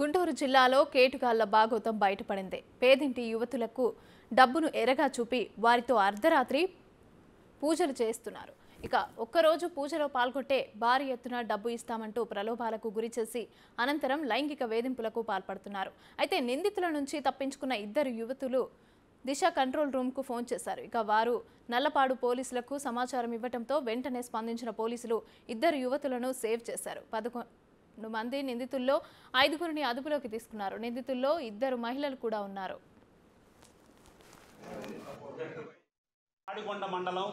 గుంటూరు జిల్లాలో కేటుగాళ్ళ బాగోతం బయటపడింది. పేదింటి యువతులకు డబ్బును ఎరగా చూపి వారితో అర్ధరాత్రి పూజలు చేస్తున్నారు. ఇక ఒక్కరోజు పూజలో పాల్గొంటే భారీ ఎత్తున డబ్బు ఇస్తామంటూ ప్రలోభాలకు గురి చేసి అనంతరం లైంగిక వేధింపులకు పాల్పడుతున్నారు. అయితే నిందితుల నుంచి తప్పించుకున్న ఇద్దరు యువతులు దిశ కంట్రోల్ రూమ్కు ఫోన్ చేశారు. ఇక వారు నల్లపాడు పోలీసులకు సమాచారం ఇవ్వడంతో వెంటనే స్పందించిన పోలీసులు ఇద్దరు యువతులను సేవ్ చేశారు. పదకొండు మంది నిందితుల్లో ఐదుగురిని అదుపులోకి తీసుకున్నారు. నిందితుల్లో ఇద్దరు మహిళలు కూడా ఉన్నారు. ఆడికొండ మండలం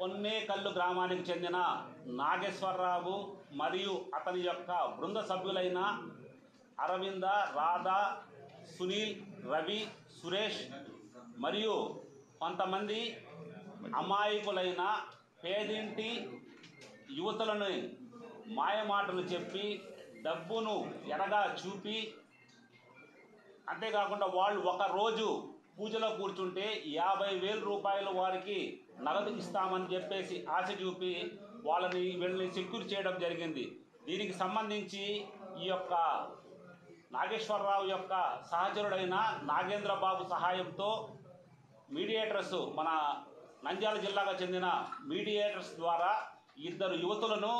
పొన్నేకల్లు గ్రామానికి చెందిన నాగేశ్వరరావు మరియు అతని యొక్క బృంద సభ్యులైన అరవింద రాధా సునీల్ రవి సురేష్ మరియు కొంతమంది అమాయకులైన పేదింటి యువతులను మాయమాటలు చెప్పి డబ్బును ఎరగా చూపి అంతేకాకుండా వాళ్ళు ఒక రోజు పూజలో కూర్చుంటే యాభై వేల రూపాయలు వారికి నగదు ఇస్తామని చెప్పేసి ఆశ చూపి వాళ్ళని వీళ్ళని సెక్యూర్ చేయడం జరిగింది. దీనికి సంబంధించి ఈ యొక్క నాగేశ్వరరావు యొక్క సహచరుడైన నాగేంద్ర బాబు సహాయంతో మీడియేటర్స్ మన నంద్యాల జిల్లాకు చెందిన మీడియేటర్స్ ద్వారా ఇద్దరు యువతులను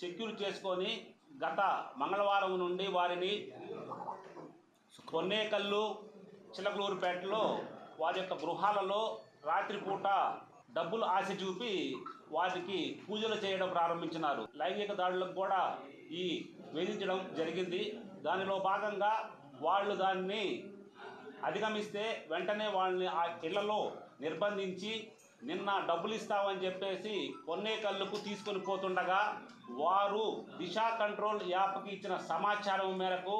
సెక్యూర్ చేసుకొని గత మంగళవారం నుండి వారిని కొన్నేకల్లు చిలకలూరుపేటలో వారి యొక్క గృహాలలో రాత్రిపూట డబ్బులు ఆశ చూపి వారికి పూజలు చేయడం ప్రారంభించినారు. లైంగిక దాడులకు కూడా ఈ వేధించడం జరిగింది. దానిలో భాగంగా వాళ్ళు దాన్ని అధిగమిస్తే వెంటనే వాళ్ళని ఆ ఇళ్ళలో నిర్బంధించి నిన్న డబ్బులు ఇస్తామని చెప్పేసి కొన్నేకల్లుకు తీసుకొని పోతుండగా వారు దిశా కంట్రోల్ యాప్కి ఇచ్చిన సమాచారం మేరకు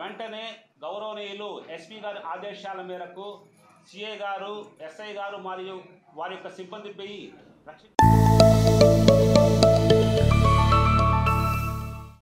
వెంటనే గౌరవనీయులు ఎస్పీ గారి ఆదేశాల మేరకు సిఐ గారు ఎస్ఐ గారు మరియు వారి యొక్క సిబ్బందిపై రక్షణ